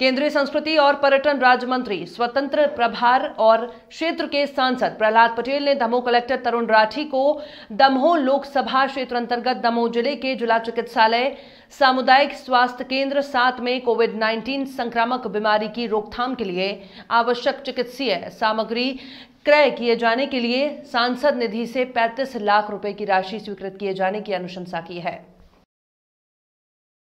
केंद्रीय संस्कृति और पर्यटन राज्य मंत्री स्वतंत्र प्रभार और क्षेत्र के सांसद प्रहलाद पटेल ने दमोह कलेक्टर तरुण राठी को दमोह लोकसभा क्षेत्र अंतर्गत दमोह ज़िले के जिला चिकित्सालय, सामुदायिक स्वास्थ्य केंद्र सात में कोविड 19 संक्रामक बीमारी की रोकथाम के लिए आवश्यक चिकित्सीय सामग्री क्रय किए जाने के लिए सांसद निधि से 35 लाख रुपए की राशि स्वीकृत किए जाने की अनुशंसा की है।